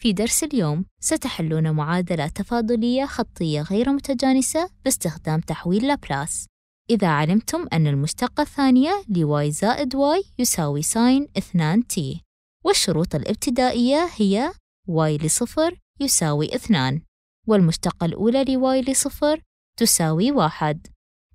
في درس اليوم ستحلون معادلة تفاضلية خطية غير متجانسة باستخدام تحويل لابلاس إذا علمتم أن المشتقة الثانية ل y زائد y يساوي sine 2 t والشروط الابتدائية هي y لصفر يساوي 2 والمشتقة الأولى ل y لصفر تساوي واحد.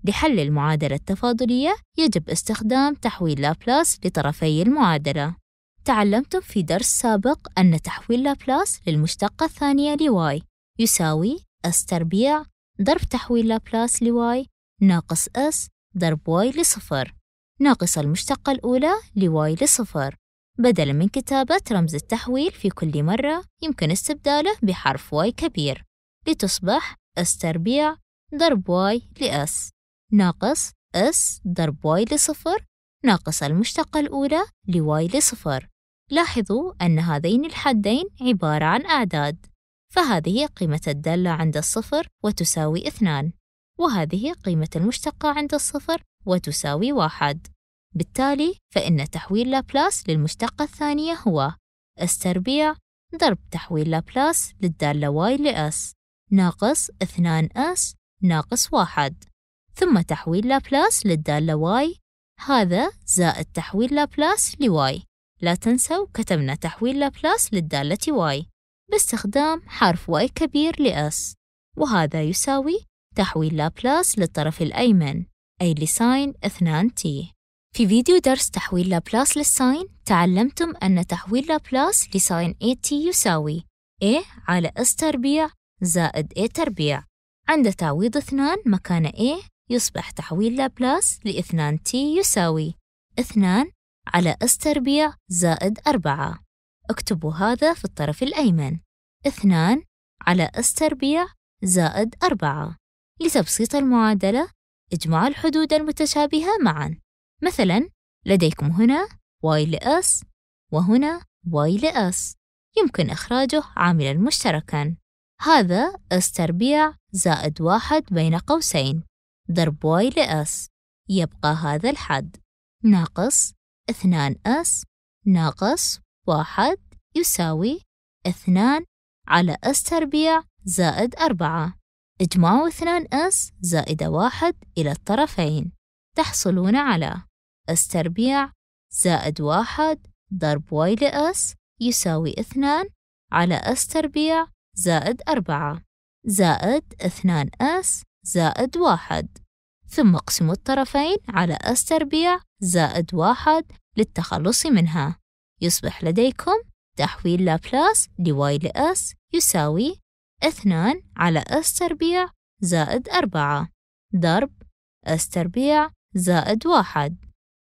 لحل المعادلة التفاضلية يجب استخدام تحويل لابلاس لطرفي المعادلة. تعلمتم في درس سابق أن تحويل لابلاس للمشتقة الثانية ل y يساوي s تربيع ضرب تحويل لابلاس ل y ناقص s ضرب y لصفر. ناقص المشتقة الأولى ل y لصفر. بدلاً من كتابة رمز التحويل في كل مرة يمكن استبداله بحرف y كبير. لتصبح s تربيع ضرب y ل s ناقص s ضرب y لصفر. ناقص المشتقة الأولى ل y لصفر. لاحظوا أن هذين الحدين عبارة عن أعداد فهذه قيمة الدالة عند الصفر وتساوي اثنان وهذه قيمة المشتقة عند الصفر وتساوي واحد. بالتالي فإن تحويل لابلاس للمشتقة الثانية هو s تربيع ضرب تحويل لابلاس للدالة y ل s ناقص اثنان s ناقص واحد. ثم تحويل لابلاس للدالة y هذا زائد تحويل لابلاس ل y لا تنسوا كتبنا تحويل لابلاس للدالة y باستخدام حرف y كبير ل s وهذا يساوي تحويل لابلاس للطرف الأيمن أي ل sine 2 t في فيديو درس تحويل لابلاس لل sine تعلمتم أن تحويل لابلاس ل sine A t يساوي A على S تربيع زائد A تربيع. عند تعويض اثنان مكان A يصبح تحويل لابلاس لاثنان t يساوي اثنان على s تربيع زائد أربعة. اكتبوا هذا في الطرف الأيمن. اثنان على s تربيع زائد أربعة. لتبسيط المعادلة اجمعوا الحدود المتشابهة معا. مثلا لديكم هنا y ل s وهنا y ل s. يمكن إخراجه عاملا مشتركا. هذا s تربيع زائد واحد بين قوسين. ضرب y ل s. يبقى هذا الحد. ناقص اثنان s ناقص واحد يساوي اثنان على s تربيع زائد أربعة. اجمعوا اثنان s زائد واحد إلى الطرفين. تحصلون على S تربيع زائد واحد ضرب Y ل S يساوي اثنان على S تربيع زائد أربعة. زائد اثنان S زائد واحد. ثم اقسموا الطرفين على S تربيع زائد واحد للتخلص منها. يصبح لديكم تحويل لابلاس ل Y ل S يساوي اثنان على S تربيع زائد أربعة. ضرب أس تربيع زائد واحد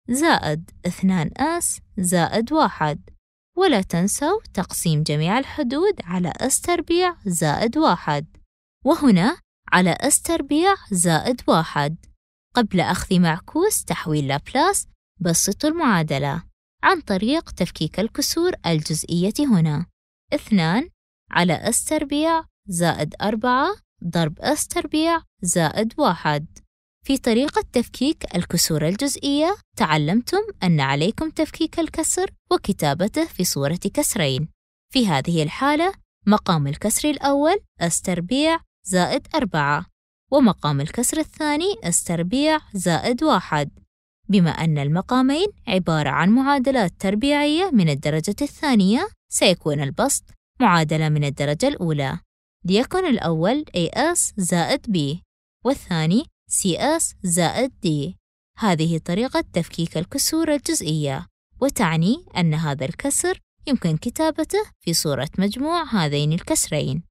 زائد اثنان أس زائد واحد. ولا تنسوا تقسيم جميع الحدود على أس تربيع زائد واحد. وهنا على أس تربيع زائد واحد. قبل أخذ معكوس تحويل لابلاس بسطوا المعادلة عن طريق تفكيك الكسور الجزئية هنا. اثنان على أس تربيع زائد أربعة ضرب أس تربيع زائد واحد. في طريقة تفكيك الكسور الجزئية تعلمتم أن عليكم تفكيك الكسر وكتابته في صورة كسرين. في هذه الحالة مقام الكسر الأول أس تربيع زائد أربعة. ومقام الكسر الثاني أس تربيع زائد واحد. بما أن المقامين عبارة عن معادلات تربيعية من الدرجة الثانية سيكون البسط معادلة من الدرجة الأولى. ليكن الأول AS زائد B والثاني CS زائد D. هذه طريقة تفكيك الكسور الجزئية وتعني أن هذا الكسر يمكن كتابته في صورة مجموع هذين الكسرين.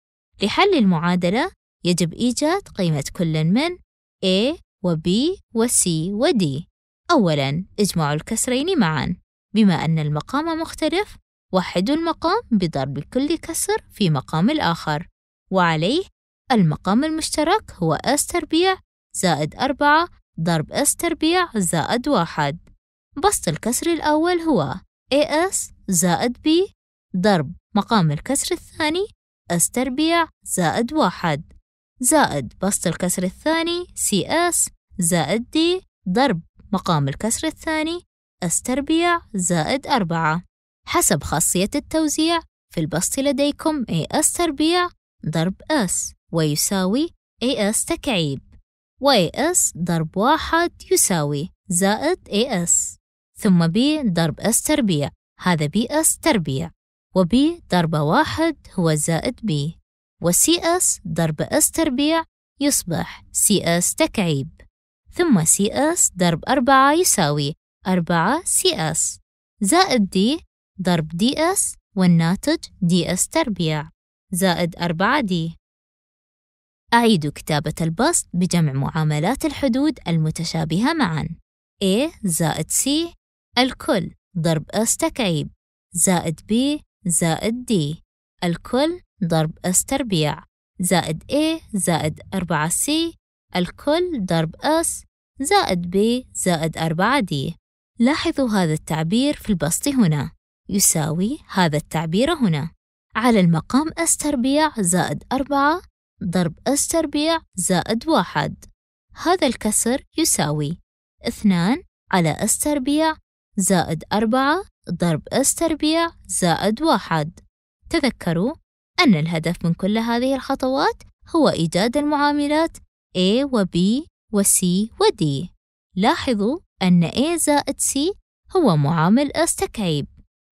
لحل المعادلة يجب إيجاد قيمة كل من A و B و C و D. أولاً اجمعوا الكسرين معاً. بما أن المقام مختلف وحدوا المقام بضرب كل كسر في مقام الآخر. وعليه المقام المشترك هو S تربيع زائد أربعة ضرب S تربيع زائد واحد. بسط الكسر الأول هو AS زائد B ضرب مقام الكسر الثاني S تربيع زائد واحد. زائد بسط الكسر الثاني CS زائد D ضرب مقام الكسر الثاني S تربيع زائد أربعة. حسب خاصية التوزيع في البسط لديكم AS تربيع ضرب S ويساوي AS تكعيب. وAS ضرب واحد يساوي زائد AS ثم B ضرب S تربيع. هذا BS تربيع. وB ضرب واحد هو زائد B وCS ضرب S تربيع يصبح CS تكعيب. ثم CS ضرب أربعة يساوي أربعة CS زائد D ضرب DS والناتج DS تربيع. زائد أربعة D أعيد كتابة البسط بجمع معاملات الحدود المتشابهة معاً. A زائد C الكل ضرب S تكعيب. زائد B زائد D الكل ضرب S تربيع. زائد A زائد 4C الكل ضرب S زائد B زائد 4D لاحظوا هذا التعبير في البسط هنا. يساوي هذا التعبير هنا. على المقام S تربيع زائد 4 ضرب S تربيع زائد واحد. هذا الكسر يساوي اثنان على S تربيع زائد أربعة ضرب S تربيع زائد واحد. تذكروا أن الهدف من كل هذه الخطوات هو إيجاد المعاملات A و B و C و D. لاحظوا أن A زائد C هو معامل S تكعيب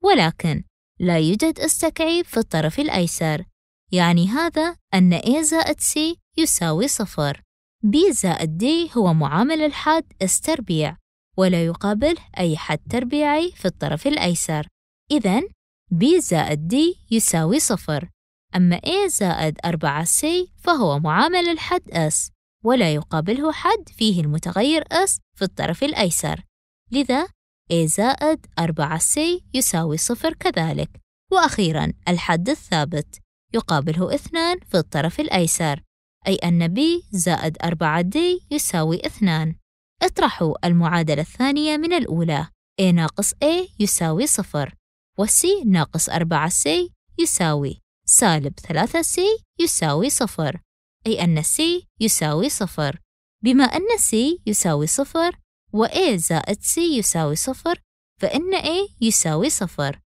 ولكن لا يوجد S تكعيب في الطرف الأيسر. يعني هذا أن A زائد C يساوي صفر. B زائد D هو معامل الحاد S تربيع ولا يقابله أي حد تربيعي في الطرف الأيسر. إذا B زائد D يساوي صفر. أما A زائد 4C فهو معامل الحد S ولا يقابله حد فيه المتغير S في الطرف الأيسر. لذا A زائد 4C يساوي صفر كذلك. وأخيراً الحد الثابت يقابله اثنان في الطرف الأيسر أي أن B زائد 4D يساوي اثنان. اطرحوا المعادلة الثانية من الأولى. A ناقص A يساوي صفر و C ناقص 4C يساوي سالب 3C يساوي صفر أي أن C يساوي صفر. بما أن C يساوي صفر و A زائد C يساوي صفر فإن A يساوي صفر.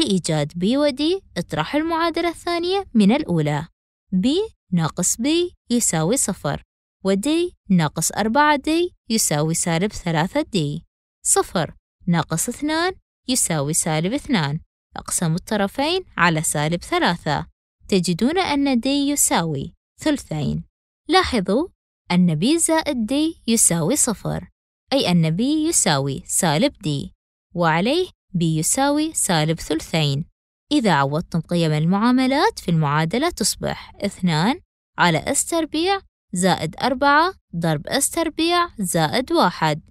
لإيجاد B و D اطرح المعادلة الثانية من الأولى. B ناقص B يساوي صفر و D ناقص 4D يساوي سالب 3D صفر ناقص 2 يساوي سالب 2 أقسم الطرفين على سالب 3 تجدون أن D يساوي ثلثين. لاحظوا أن B زائد D يساوي صفر أي أن B يساوي سالب D وعليه B يساوي سالب ثلثين. إذا عوضتم قيم المعاملات في المعادلة تصبح 2 على S تربيع زائد 4 ضرب S تربيع زائد واحد.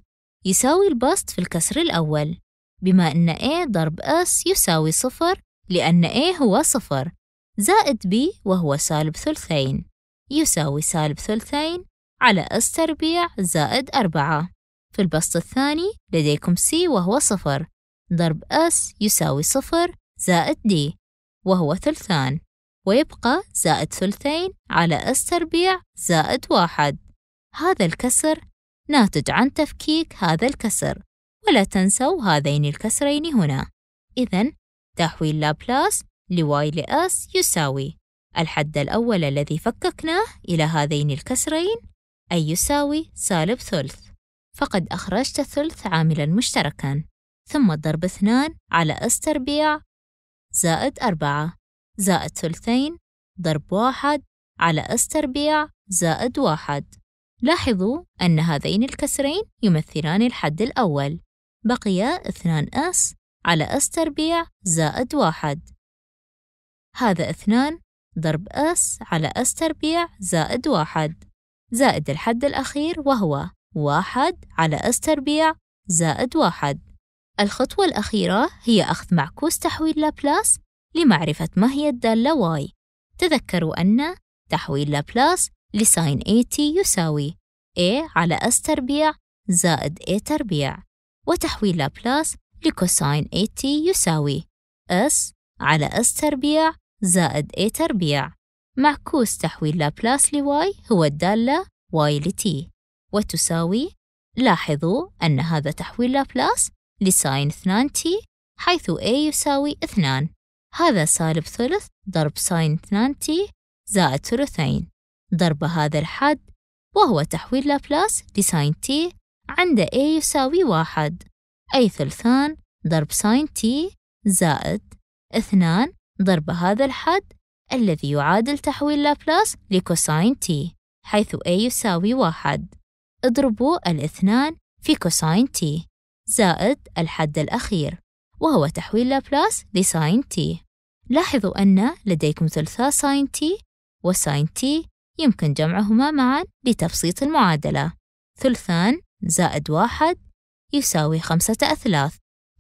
يساوي البسط في الكسر الأول. بما أن A ضرب S يساوي صفر لأن A هو صفر. زائد B وهو سالب ثلثين يساوي سالب ثلثين على S تربيع زائد أربعة. في البسط الثاني لديكم C وهو صفر. ضرب S يساوي صفر زائد D وهو ثلثان. ويبقى زائد ثلثين على S تربيع زائد واحد. هذا الكسر ناتج عن تفكيك هذا الكسر. ولا تنسوا هذين الكسرين هنا. إذا تحويل لابلاس ل Y ل S يساوي. الحد الأول الذي فككناه إلى هذين الكسرين أي يساوي سالب ثلث. فقد أخرجت الثلث عاملاً مشتركاً. ثم ضرب اثنان على أس تربيع زائد أربعة. زائد ثلثين ضرب واحد على أس تربيع زائد واحد. لاحظوا أن هذين الكسرين يمثلان الحد الأول. بقي اثنان أس على أس تربيع زائد واحد. هذا اثنان ضرب S على S تربيع زائد واحد. زائد الحد الأخير وهو واحد على S تربيع زائد واحد. الخطوة الأخيرة هي أخذ معكوس تحويل لابلاس لمعرفة ما هي الدالة y تذكروا أن تحويل لابلاس ل sine AT يساوي A على S تربيع زائد A تربيع. وتحويل لابلاس ل cosine AT يساوي S على S تربيع زائد A تربيع. معكوس تحويل لابلاس ل Y هو الدالة y ل t وتساوي لاحظوا أن هذا تحويل لابلاس ل sine 2 t حيث a يساوي 2 هذا سالب ثلث ضرب sine 2 t زائد ثلثين. ضرب هذا الحد وهو تحويل لابلاس ل sine t عند A يساوي واحد. أي ثلثان ضرب sine t زائد اثنان ضرب هذا الحد الذي يعادل تحويل لابلاس ل cosine t حيث A يساوي واحد. اضربوا الاثنان في cosine t زائد الحد الأخير وهو تحويل لابلاس ل sine t لاحظوا أن لديكم ثلثا sine t و sine t يمكن جمعهما معا لتبسيط المعادلة. ثلثان زائد واحد يساوي خمسة أثلاث.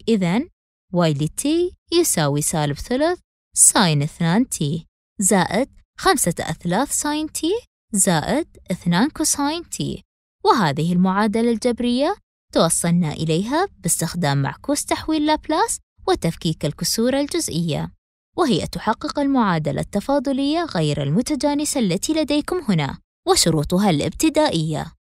إذن y ل t يساوي سالب ثلث sine اثنان t زائد خمسة أثلاث sine t زائد اثنان cosine t وهذه المعادلة الجبرية توصلنا إليها باستخدام معكوس تحويل لابلاس وتفكيك الكسور الجزئية. وهي تحقق المعادلة التفاضلية غير المتجانسة التي لديكم هنا وشروطها الابتدائية.